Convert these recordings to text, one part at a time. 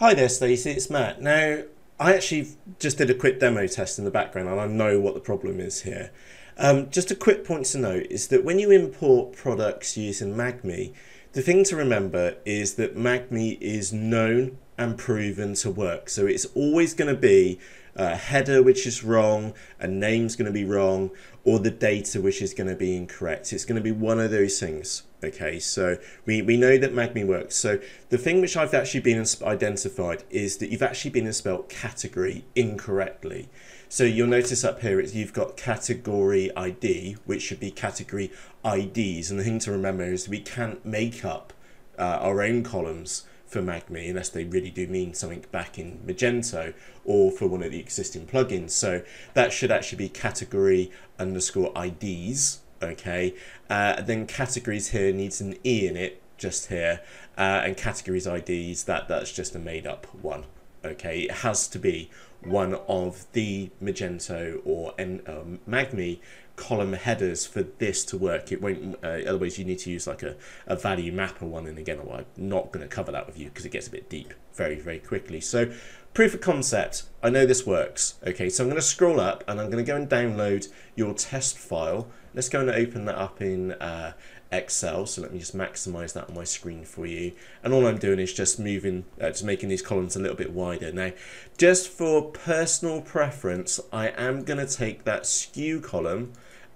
Hi there, Stacey. It's Matt. Now, I actually just did a quick demo test in the background, and I know what the problem is here. Um, just a quick point to note is that when you import products using Magmi, the thing to remember is that Magmi is known and proven to work. So it's always going to be a header which is wrong, a name's going to be wrong, or the data which is going to be incorrect. It's going to be one of those things. Okay, so we, we know that Magmi works. So the thing which I've actually been identified is that you've actually been spelled category incorrectly. So you'll notice up here is you've got category ID, which should be category IDs. And the thing to remember is we can't make up uh, our own columns for Magmi unless they really do mean something back in Magento or for one of the existing plugins. So that should actually be category underscore IDs, okay? Uh, then categories here needs an E in it, just here, uh, and categories IDs, that, that's just a made up one, okay? It has to be one of the Magento or um, Magmi column headers for this to work. It won't, uh, otherwise you need to use like a, a value mapper one. And again, I'm not going to cover that with you because it gets a bit deep very, very quickly. So proof of concept, I know this works. Okay, so I'm going to scroll up and I'm going to go and download your test file. Let's go and open that up in uh, Excel. So let me just maximize that on my screen for you. And all I'm doing is just moving, uh, just making these columns a little bit wider. Now, just for personal preference, I am going to take that SKU column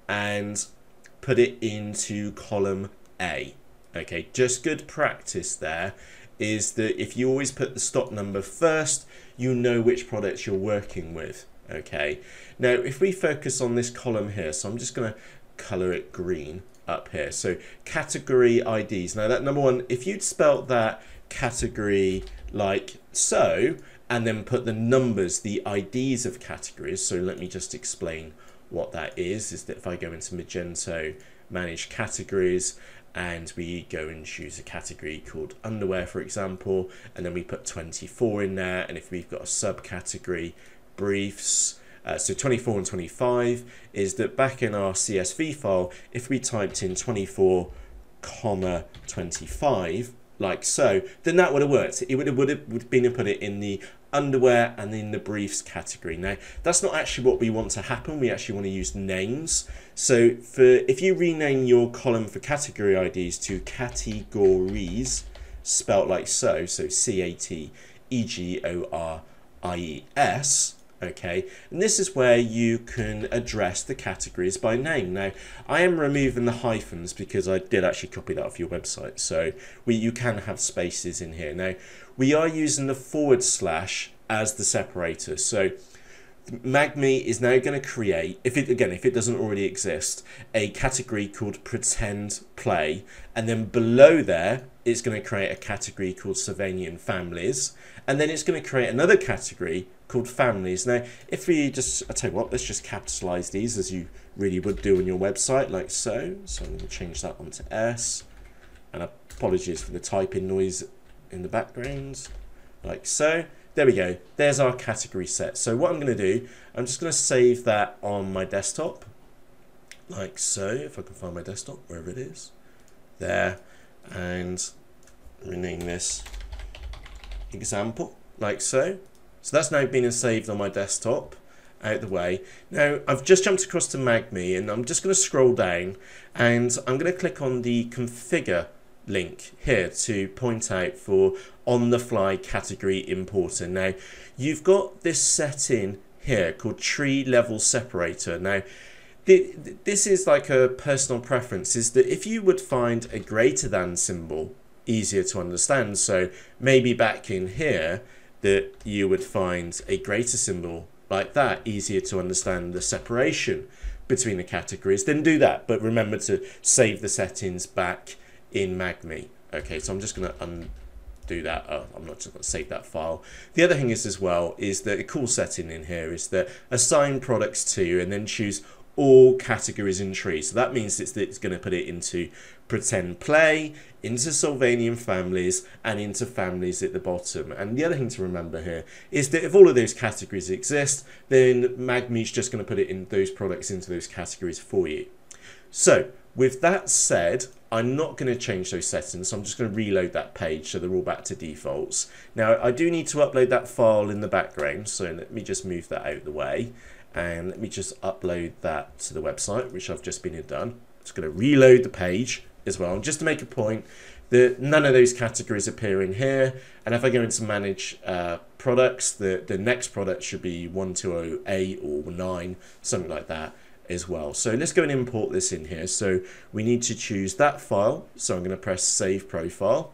and put it into column A. Okay, just good practice there is that if you always put the stock number first, you know which products you're working with. Okay, now if we focus on this column here, so I'm just going to color it green up here. So category IDs. Now that number one, if you'd spelt that category like so, and then put the numbers, the IDs of categories. So let me just explain what that is, is that if I go into Magento, manage categories, and we go and choose a category called underwear, for example, and then we put 24 in there. And if we've got a subcategory, briefs, uh, so 24 and 25 is that back in our CSV file, if we typed in 24 comma 25, like so, then that would have worked. It would have, would have been to put it in the underwear and in the briefs category. Now, that's not actually what we want to happen. We actually want to use names. So for if you rename your column for category IDs to categories, spelt like so, so C-A-T-E-G-O-R-I-E-S, okay? And this is where you can address the categories by name. Now I am removing the hyphens because I did actually copy that off your website so we you can have spaces in here. Now we are using the forward slash as the separator. So Magmi is now going to create, if it again, if it doesn't already exist, a category called pretend play, and then below there, it's going to create a category called Sylvanian families, and then it's going to create another category called families. Now, if we just, I tell you what, let's just capitalize these as you really would do on your website, like so. So I'm going to change that onto S, and apologies for the typing noise in the background, like so. There we go. There's our category set. So what I'm going to do, I'm just going to save that on my desktop, like so, if I can find my desktop, wherever it is. There, and rename this example, like so. So that's now been saved on my desktop out the way. Now I've just jumped across to Magmi and I'm just going to scroll down and I'm going to click on the configure link here to point out for on the fly category importer. Now you've got this setting here called tree level separator. Now this is like a personal preference is that if you would find a greater than symbol easier to understand so maybe back in here that you would find a greater symbol like that easier to understand the separation between the categories, then do that. But remember to save the settings back in Magmi. Okay, so I'm just going to undo that. Oh, I'm not just going to save that file. The other thing is as well is that a cool setting in here is that assign products to and then choose all categories in trees. So that means it's, it's going to put it into pretend play, into Sylvanian families, and into families at the bottom. And the other thing to remember here is that if all of those categories exist, then Magmi's just going to put it in those products into those categories for you. So with that said, I'm not going to change those settings, so I'm just going to reload that page so they're all back to defaults. Now, I do need to upload that file in the background, so let me just move that out of the way. And let me just upload that to the website, which I've just been done. Just going to reload the page as well. And just to make a point, that none of those categories appear in here. And if I go into manage uh, products, the, the next product should be 1208 or 9, something like that as well. So let's go and import this in here. So we need to choose that file. So I'm going to press save profile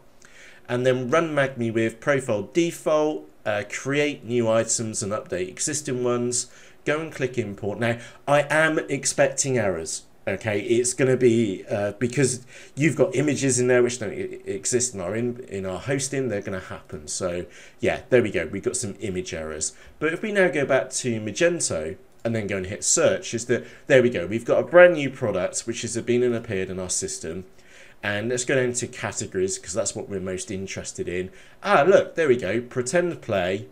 and then run magmi with profile default, uh, create new items and update existing ones. Go and click import. Now I am expecting errors okay it's going to be uh, because you've got images in there which don't exist in our in, in our hosting they're going to happen so yeah there we go we've got some image errors but if we now go back to magento and then go and hit search is that there we go we've got a brand new product which has been and appeared in our system and let's go into categories because that's what we're most interested in ah look there we go pretend play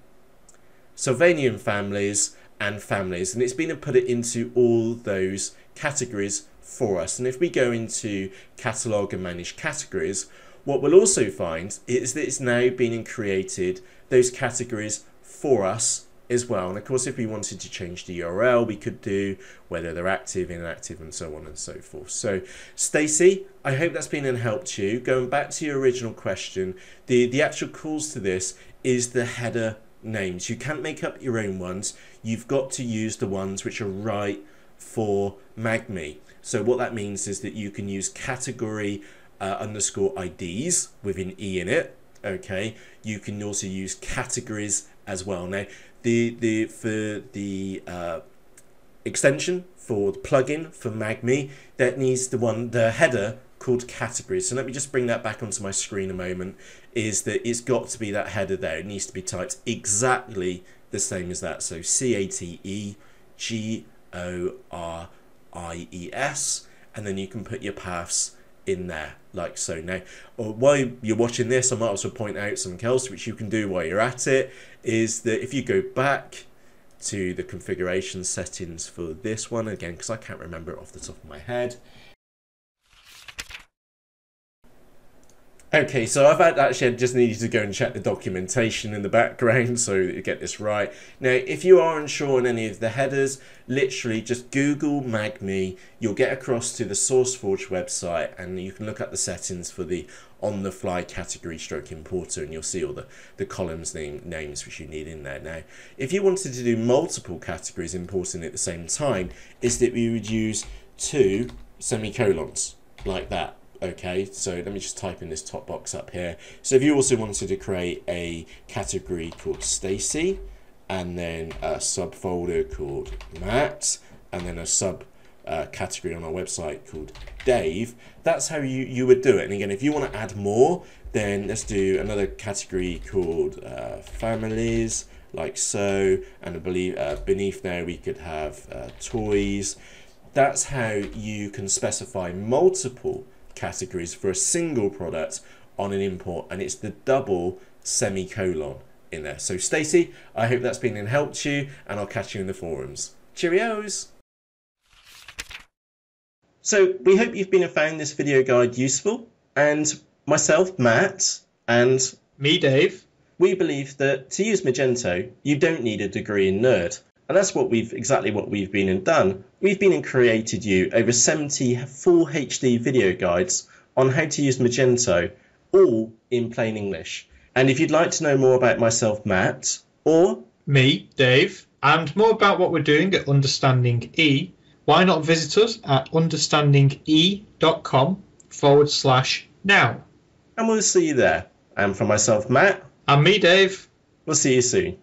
Sylvanian families and families and it's been and put it into all those categories for us. And if we go into catalog and manage categories, what we'll also find is that it's now been created those categories for us as well. And of course, if we wanted to change the URL, we could do whether they're active, inactive, and so on and so forth. So, Stacy, I hope that's been and helped you. Going back to your original question, the, the actual cause to this is the header names. You can't make up your own ones. You've got to use the ones which are right for magmi. So what that means is that you can use category uh, underscore IDs with an E in it. Okay, you can also use categories as well. Now, the the for the uh, extension for the plugin for magmi that needs the one the header called categories. So let me just bring that back onto my screen a moment. Is that it's got to be that header there? It needs to be typed exactly the same as that. So C A T E G O R I E S, and then you can put your paths in there like so. Now, uh, while you're watching this, I might also point out something else which you can do while you're at it is that if you go back to the configuration settings for this one again, because I can't remember it off the top of my head, Okay, so I've actually just needed to go and check the documentation in the background so you get this right. Now, if you are unsure on any of the headers, literally just Google magmi, you'll get across to the SourceForge website and you can look at the settings for the on-the-fly category stroke importer and you'll see all the, the columns name, names which you need in there. Now, if you wanted to do multiple categories importing at the same time, is that we would use two semicolons like that okay so let me just type in this top box up here. So if you also wanted to create a category called Stacy and then a subfolder called Matt and then a sub uh, category on our website called Dave that's how you you would do it. And again if you want to add more then let's do another category called uh, families like so and I believe uh, beneath there we could have uh, toys. That's how you can specify multiple categories for a single product on an import and it's the double semicolon in there. So Stacy, I hope that's been and helped you and I'll catch you in the forums. Cheerios! So we hope you've been and found this video guide useful and myself, Matt, and me, Dave, we believe that to use Magento, you don't need a degree in nerd. And that's what we've exactly what we've been and done. We've been and created you over 70 full HD video guides on how to use Magento, all in plain English. And if you'd like to know more about myself, Matt, or me, Dave, and more about what we're doing at Understanding E, why not visit us at understandinge.com forward slash now. And we'll see you there. And for myself, Matt. And me, Dave. We'll see you soon.